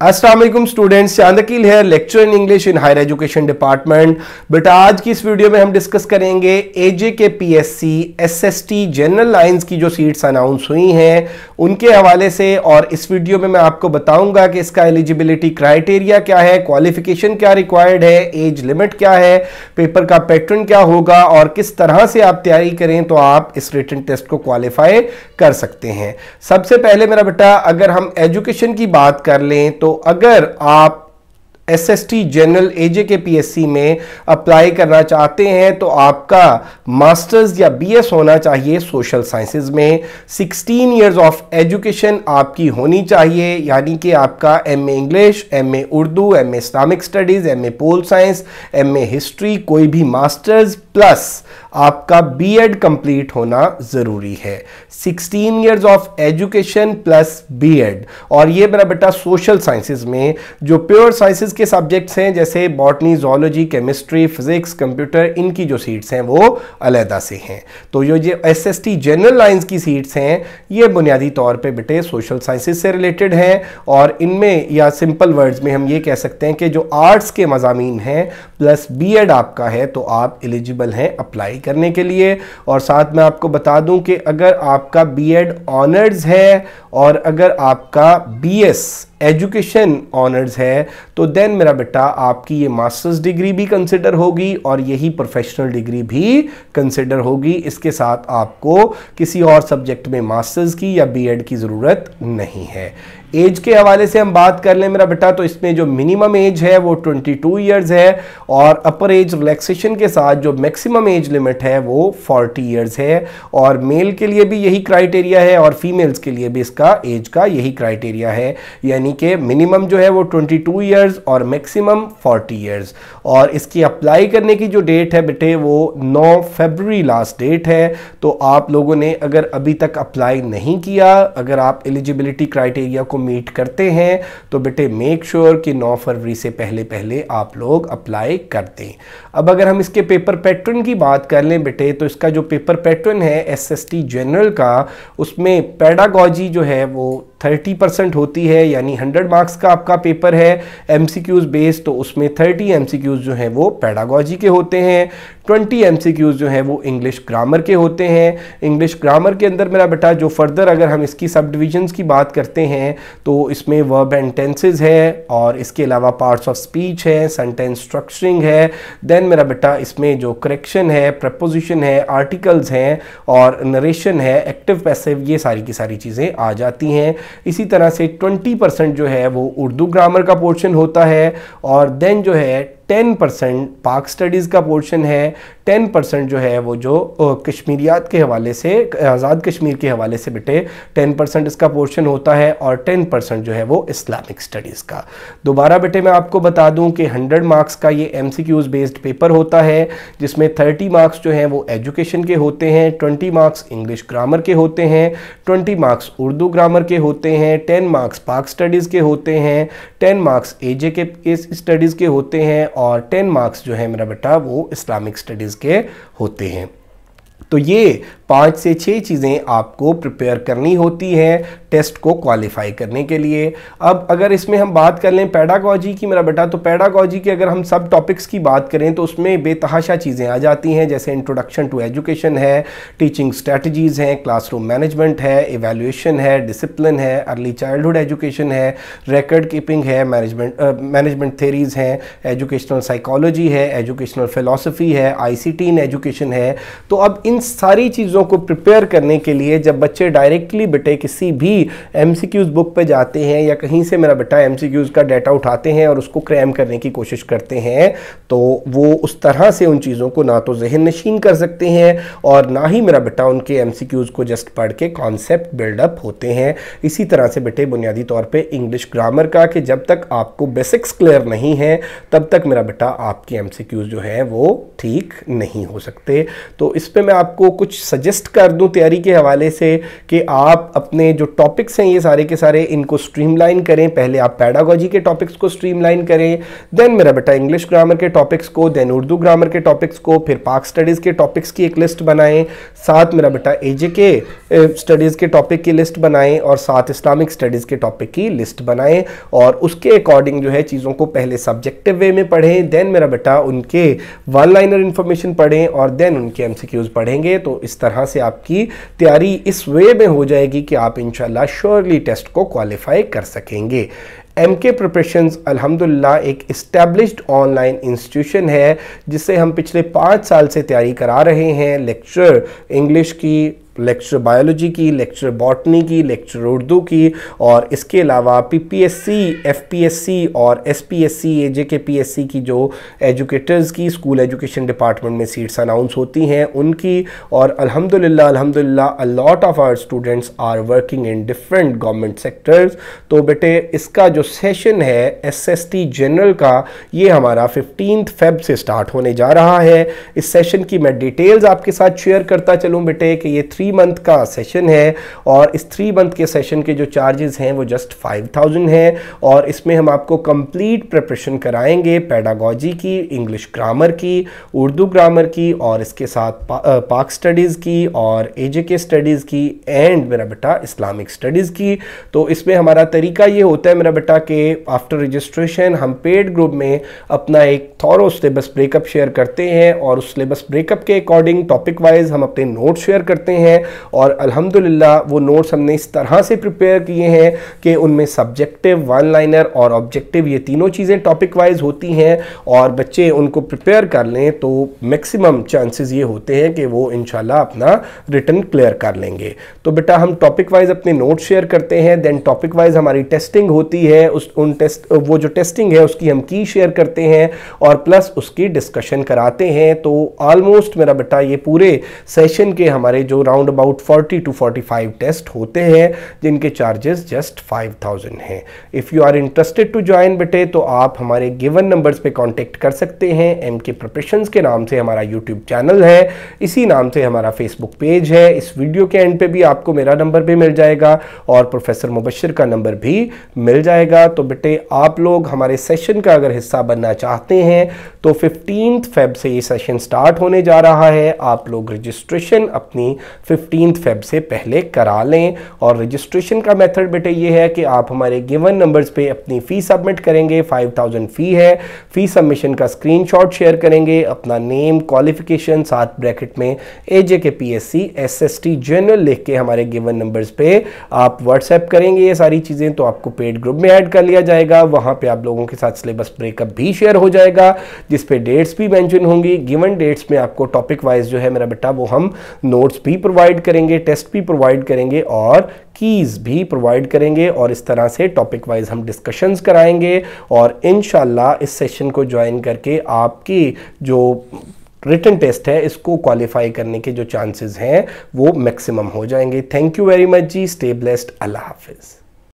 Aslam students, चांदकील है lecture in English in higher education department बेटा आज की इस वीडियो में हम डिस्कस करेंगे AJ K P S C S S T general lines की जो सीट्स अनाउंस हुई हैं, उनके हवाले से। और इस वीडियो में मैं आपको बताऊँगा कि इसका एलिजिबिलिटी क्राइटेरिया क्या है क्वालिफिकेशन क्या रिक्वायर्ड है एज लिमिट क्या है पेपर का पैटर्न क्या होगा, और किस तरह से आप तैयारी करें तो आप इस रिटर्न टेस्ट को क्वालिफाई कर सकते हैं। सबसे पहले मेरा बेटा, अगर हम एजुकेशन की बात कर लें तो अगर आप S S T general AJ K P S C में अप्लाई करना चाहते हैं तो आपका मास्टर्स या बी एस होना चाहिए सोशल साइंसेज में। 16 इयर्स ऑफ़ एजुकेशन आपकी होनी चाहिए, यानी कि आपका M A English M A Urdu M A Islamic studies M A pol science M A history कोई भी मास्टर्स प्लस आपका बीएड कंप्लीट होना ज़रूरी है। 16 years of education plus B Ed और ये मेरा बेटा सोशल साइंसेज में, जो प्योर साइंसेज के सब्जेक्ट्स हैं, जैसे botany zoology chemistry physics computer इनकी जो सीट्स हैं, वो अलहदा से हैं। तो जो ये S S T general lines की सीट्स हैं, ये बुनियादी तौर पर बेटे सोशल साइंसेज से रिलेटेड हैं। और इनमें या सिंपल वर्ड्स में हम ये कह सकते हैं कि जो आर्ट्स के मजामी हैं प्लस बी आपका है तो आप एलिजिबल हैं अप्लाई करने के लिए। और साथ में आपको बता दूँ कि अगर आपका बीएड ऑनर्स है और अगर आपका बीएस एजुकेशन ऑनर्स है तो देन मेरा बेटा आपकी ये मास्टर्स डिग्री भी कंसिडर होगी और यही प्रोफेशनल डिग्री भी कंसिडर होगी। इसके साथ आपको किसी और सब्जेक्ट में मास्टर्स की या बीएड की ज़रूरत नहीं है। एज के हवाले से हम बात कर लें मेरा बेटा तो इसमें जो मिनिमम एज है वो 22 टू ईयर्स है और अपर एज रिलैक्सेशन के साथ जो मैक्सिमम एज लिमिट है वो 40 ईयर्स है और मेल के लिए भी यही क्राइटेरिया है और फीमेल्स के लिए भी इसका एज का यही क्राइटेरिया है। यानी कि मिनिमम जो है वो 22 टू ईयर्स और मैक्सिमम 40 ईयर्स और इसकी अप्लाई करने की जो डेट है बेटे, वो 9 फरवरी लास्ट डेट है। तो आप लोगों ने अगर अभी तक अप्लाई नहीं किया, अगर आप एलिजिबिलिटी क्राइटेरिया को मीट करते हैं तो बेटे मेक श्योर कि 9 फरवरी से पहले पहले आप लोग अप्लाई कर दें। अब अगर हम इसके पेपर पैटर्न की बात कर लें बेटे तो इसका जो पेपर पैटर्न है एसएसटी जनरल का, उसमें पैडागॉजी जो है वो थर्टी परसेंट होती है, यानी हंड्रेड मार्क्स का आपका पेपर है एम सी क्यूज़ बेस्ड तो उसमें थर्टी एम सी क्यूज़ जो हैं वो पैडागॉजी के होते हैं ट्वेंटी एम सी क्यूज़ जो हैं वो इंग्लिश ग्रामर के होते हैं। इंग्लिश ग्रामर के अंदर मेरा बेटा, जो फर्दर अगर हम इसकी सब डिविजन्स की बात करते हैं तो इसमें वर्ब एंड टेंसेज है और इसके अलावा पार्ट्स ऑफ़ स्पीच है सेंटेंस स्ट्रक्चरिंग है। देन मेरा बेटा, इसमें जो करेक्शन है प्रपोजिशन है आर्टिकल्स हैं और नरेशन है एक्टिव पैसिव ये सारी की सारी चीज़ें आ जाती हैं। इसी तरह से 20 परसेंट जो है वो उर्दू ग्रामर का पोर्शन होता है और देन जो है टेन परसेंट पाक स्टडीज़ का पोर्शन है टेन परसेंट जो है वो जो कश्मीरियात के हवाले से, आज़ाद कश्मीर के हवाले से बेटे टेन परसेंट इसका पोर्शन होता है और टेन परसेंट जो है वो इस्लामिक स्टडीज़ का। दोबारा बेटे मैं आपको बता दूँ कि हंड्रेड मार्क्स का ये M C Qs based paper होता है, जिसमें थर्टी मार्क्स जो हैं वो एजुकेशन के होते हैं ट्वेंटी मार्क्स इंग्लिश ग्रामर के होते हैं ट्वेंटी मार्क्स उर्दू ग्रामर के होते हैं टेन मार्क्स पाक स्टडीज़ के होते हैं ten marks AJ K studies के होते हैं और टेन मार्क्स जो है मेरा बेटा वो इस्लामिक स्टडीज़ के होते हैं। तो ये पाँच से छः चीज़ें आपको प्रिपेयर करनी होती हैं टेस्ट को क्वालिफाई करने के लिए। अब अगर इसमें हम बात कर लें पैडागॉजी की, मेरा बेटा तो पैडागॉजी की अगर हम सब टॉपिक्स की बात करें तो उसमें बेतहाशा चीज़ें आ जाती हैं, जैसे इंट्रोडक्शन टू एजुकेशन है टीचिंग स्ट्रेटजीज़ हैं क्लासरूम मैनेजमेंट है एवेल्यूशन है डिसिप्लिन है अर्ली चाइल्डहुड एजुकेशन है रिकॉर्ड कीपिंग है मैनेजमेंट मैनेजमेंट थेरीज़ हैं एजुकेशनल साइकोलॉजी है एजुकेशनल फ़िलासफ़ी है आईसीटी इन एजुकेशन है। तो अब इन सारी चीज़ों को प्रिपेयर करने के लिए जब बच्चे डायरेक्टली बेटे किसी भी एम बुक पे जाते हैं या कहीं से मेरा बेटा एम का डाटा उठाते हैं और उसको क्रैम करने की कोशिश करते हैं तो वो उस तरह से उन चीज़ों को ना तो जहन नशीन कर सकते हैं और ना ही मेरा बेटा उनके एम को जस्ट पढ़ के कॉन्सेप्ट बिल्डअप होते हैं। इसी तरह से बेटे बुनियादी तौर पर इंग्लिश ग्रामर का कि जब तक आपको बेसिक्स क्लियर नहीं है, तब तक मेरा बेटा आपके एम जो है वो ठीक नहीं हो सकते। तो इस पर मैं आपको कुछ सजेस्ट सजेस्ट कर दूँ तैयारी के हवाले से कि आप अपने जो टॉपिक्स हैं ये सारे के सारे इनको स्ट्रीमलाइन करें। पहले आप पैडागोजी के टॉपिक्स को स्ट्रीमलाइन करें देन मेरा बेटा इंग्लिश ग्रामर के टॉपिक्स को देन उर्दू ग्रामर के टॉपिक्स को, फिर पाक स्टडीज़ के टॉपिक्स की एक लिस्ट बनाएँ, साथ मेरा बेटा एजे के स्टडीज़ के टॉपिक की लिस्ट बनाएँ और साथ इस्लामिक स्टडीज़ के टॉपिक की लिस्ट बनाएँ और उसके अकॉर्डिंग जो है चीज़ों को पहले सब्जेक्टिव वे में पढ़ें देन मेरा बेटा उनके वन लाइनर इन्फॉर्मेशन पढ़ें और देन उनके एम पढ़ेंगे। तो इस तरह से आपकी तैयारी इस वे में हो जाएगी कि आप इंशाल्लाह श्योरली टेस्ट को क्वालिफाई कर सकेंगे। एम के प्रिपरेशन अलहमदिल्ला एक इस्टेब्लिश्ड ऑनलाइन इंस्टीट्यूशन है, जिसे हम पिछले पाँच साल से तैयारी करा रहे हैं। लेक्चर इंग्लिश की लेक्चर बायोलॉजी की लेक्चर बॉटनी की लेक्चर उर्दू की और इसके अलावा पीपीएससी एफपीएससी और एसपीएससी एजेकेपीएससी की जो एजुकेटर्स की स्कूल एजुकेशन डिपार्टमेंट में सीट्स अनाउंस होती हैं, उनकी और अल्हम्दुलिल्लाह अल्हम्दुलिल्लाह a lot of our students are working in different government sectors तो बेटे, इसका जो सेशन है एसएसटी जनरल का, ये हमारा फिफ्टीन फेब से स्टार्ट होने जा रहा है। इस सेशन की मैं डिटेल्स आपके साथ शेयर करता चलूँ बेटे कि ये थ्री थ्री मंथ का सेशन है और इस थ्री मंथ के सेशन के जो चार्जेस हैं वो जस्ट फाइव थाउज़ेंड है और इसमें हम आपको कंप्लीट प्रिपरेशन कराएँगे पैडागोजी की इंग्लिश ग्रामर की उर्दू ग्रामर की और इसके साथ पा, पाक स्टडीज़ की और एजे के स्टडीज़ की एंड मेरा बेटा इस्लामिक स्टडीज़ की। तो इसमें हमारा तरीका ये होता है मेरा बेटा कि आफ्टर रजिस्ट्रेशन हम पेड ग्रुप में अपना एक थॉरो सिलेबस ब्रेकअप शेयर करते हैं और उस सिलेबस ब्रेकअप के अकॉर्डिंग टॉपिक वाइज हम अपने नोट शेयर करते हैं। हैं और अल्हम्दुलिल्लाह वो नोट्स हमने इस तरह से प्रिपेयर किए हैं कि उनमें सब्जेक्टिव वन लाइनर और ऑब्जेक्टिव ये तीनों चीज़ें टॉपिक वाइज होती हैं और बच्चे उनको प्रिपेयर कर लें तो मैक्सिमम चांसेस ये होते हैं कि वो इनशाला अपना रिटर्न क्लियर कर लेंगे। तो बेटा हम टॉपिक वाइज अपने नोट शेयर करते हैं देन टॉपिक वाइज हमारी टेस्टिंग होती है, उस उन टेस्ट वो जो टेस्टिंग है उसकी हम की शेयर करते हैं और प्लस उसकी डिस्कशन कराते हैं। तो ऑलमोस्ट मेरा बेटा ये पूरे सेशन के हमारे जो round around about 40 to 45 test होते हैं, जिनके चार्जेस जस्ट 5000 हैं। If you are interested to join बेटे तो आप हमारे गिवन नंबर्स पे कांटेक्ट कर सकते हैं। एम के प्रोफेशन के नाम से हमारा यूट्यूब चैनल है। इसी नाम से हमारा फेसबुक पेज है। इस वीडियो के एंड पे भी आपको मेरा नंबर भी मिल जाएगा और प्रोफेसर मुबशर का नंबर भी मिल जाएगा। तो बेटे, आप लोग हमारे सेशन का अगर हिस्सा बनना चाहते हैं तो फिफ्टीन फेब से ये सेशन स्टार्ट होने जा रहा है। आप लोग रजिस्ट्रेशन अपनी फिफ्टीन फेब से पहले करा लें। और रजिस्ट्रेशन का मेथड बेटे ये है कि आप हमारे गिवन नंबर्स पे अपनी फ़ी सबमिट करेंगे फाइव थाउज़ेंड फ़ी है। फ़ी सबमिशन का स्क्रीनशॉट शेयर करेंगे, अपना नेम क्वालिफिकेशन साथ ब्रैकेट में A J K P S C S S T general लिख के हमारे गिवन नंबर्स पे आप व्हाट्सएप करेंगे ये सारी चीज़ें तो आपको पेड ग्रुप में ऐड कर लिया जाएगा। वहाँ पर आप लोगों के साथ सिलेबस ब्रेकअप भी शेयर हो जाएगा जिसपे डेट्स भी मैंशन होंगी। गिवन डेट्स में आपको टॉपिक वाइज जो है मेरा बेटा, वो हम नोट्स भी प्रोवाइड प्रोवाइड करेंगे टेस्ट भी प्रोवाइड करेंगे और कीज़ भी प्रोवाइड करेंगे और इस तरह से टॉपिक वाइज हम डिस्कशंस कराएँगे और इन इस सेशन को ज्वाइन करके आपकी जो रिटर्न टेस्ट है, इसको क्वालिफाई करने के जो चांसेस हैं, वो मैक्सिमम हो जाएँगे। Thank you very much ji. Stay blessed अल्लाह हाफिज़।